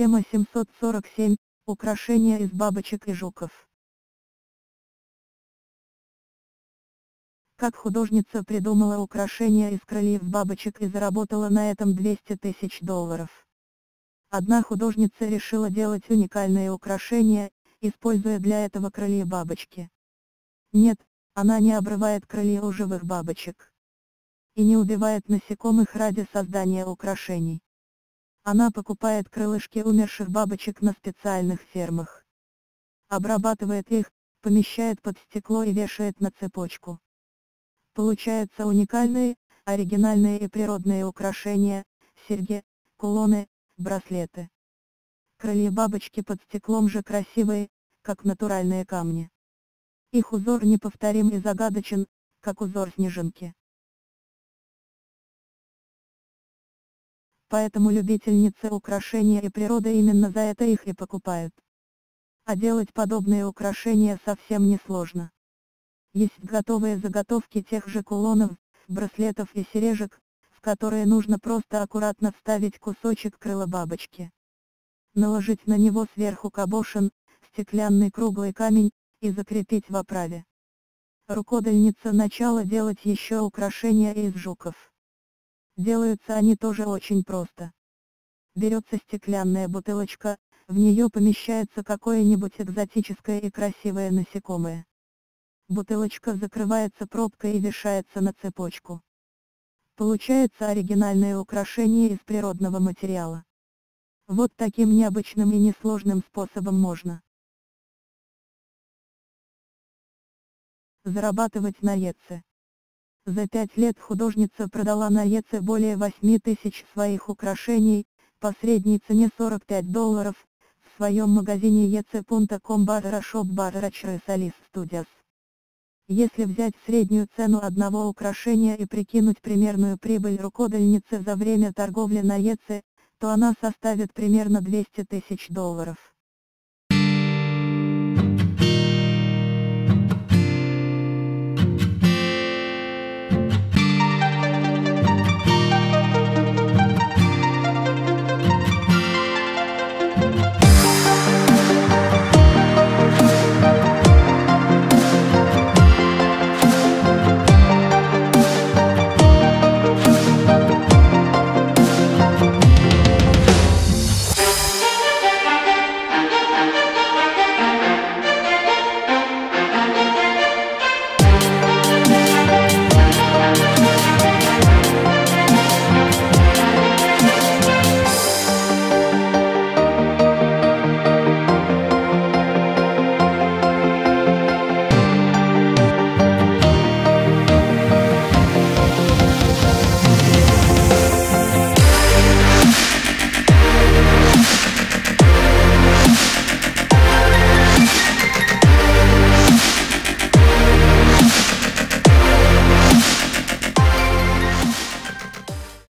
Тема 747. Украшения из бабочек и жуков. Как художница придумала украшения из крыльев бабочек и заработала на этом 200 тысяч долларов. Одна художница решила делать уникальные украшения, используя для этого крылья бабочки. Нет, она не обрывает крылья у живых бабочек. И не убивает насекомых ради создания украшений. Она покупает крылышки умерших бабочек на специальных фермах. Обрабатывает их, помещает под стекло и вешает на цепочку. Получаются уникальные, оригинальные и природные украшения, серьги, кулоны, браслеты. Крылья бабочки под стеклом же красивые, как натуральные камни. Их узор неповторим и загадочен, как узор снежинки. Поэтому любительницы украшения и природы именно за это их и покупают. А делать подобные украшения совсем не сложно. Есть готовые заготовки тех же кулонов, браслетов и сережек, в которые нужно просто аккуратно вставить кусочек крыла бабочки. Наложить на него сверху кабошин, стеклянный круглый камень, и закрепить в оправе. Рукодельница начала делать еще украшения из жуков. Делаются они тоже очень просто. Берется стеклянная бутылочка, в нее помещается какое-нибудь экзотическое и красивое насекомое. Бутылочка закрывается пробкой и вешается на цепочку. Получается оригинальное украшение из природного материала. Вот таким необычным и несложным способом можно зарабатывать на ЕЦ. За пять лет художница продала на ЕЦ более 8 тысяч своих украшений, по средней цене 45 долларов, в своем магазине ec.com barra shop barra Solis Studios. Если взять среднюю цену одного украшения и прикинуть примерную прибыль рукодельницы за время торговли на ЕЦ, то она составит примерно 200 тысяч долларов.